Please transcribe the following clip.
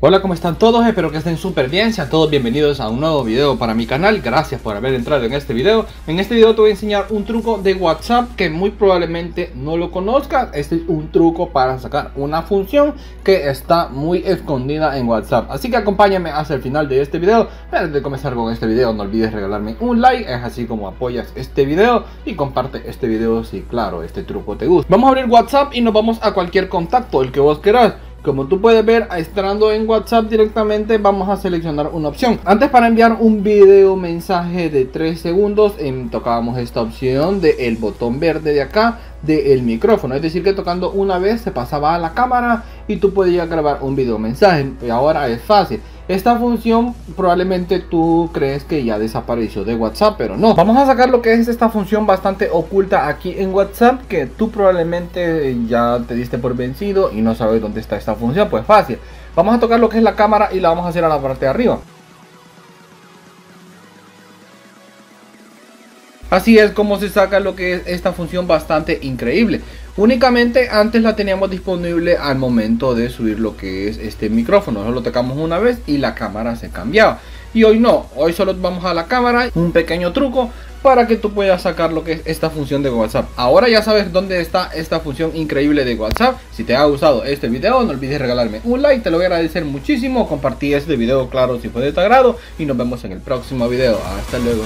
Hola, ¿cómo están todos? Espero que estén súper bien, sean todos bienvenidos a un nuevo video para mi canal, gracias por haber entrado en este video. En este video te voy a enseñar un truco de WhatsApp que muy probablemente no lo conozcas. Este es un truco para sacar una función que está muy escondida en WhatsApp. Así que acompáñame hasta el final de este video. Pero antes de comenzar con este video no olvides regalarme un like, es así como apoyas este video Y comparte este video si claro, este truco te gusta. Vamos a abrir WhatsApp y nos vamos a cualquier contacto, el que vos quieras como tú puedes ver, entrando en WhatsApp directamente, vamos a seleccionar una opción. Antes para enviar un video mensaje de 3 segundos, em, tocábamos esta opción del el botón verde de acá del micrófono. Es decir, que tocando una vez se pasaba a la cámara y tú podías grabar un video mensaje. Y ahora es fácil. Esta función probablemente tú crees que ya desapareció de WhatsApp, pero no. Vamos a sacar lo que es esta función bastante oculta aquí en WhatsApp, que tú probablemente ya te diste por vencido y no sabes dónde está esta función. Pues fácil. Vamos a tocar lo que es la cámara y la vamos a hacer a la parte de arriba. Así es como se saca lo que es esta función bastante increíble. Únicamente antes la teníamos disponible al momento de subir lo que es este micrófono. Solo tocamos una vez y la cámara se cambiaba. Y hoy no, hoy solo vamos a la cámara. Un pequeño truco para que tú puedas sacar lo que es esta función de WhatsApp. Ahora ya sabes dónde está esta función increíble de WhatsApp. Si te ha gustado este video, no olvides regalarme un like, te lo voy a agradecer muchísimo. Compartí este video, claro, si fue de tu agrado. Y nos vemos en el próximo video. Hasta luego.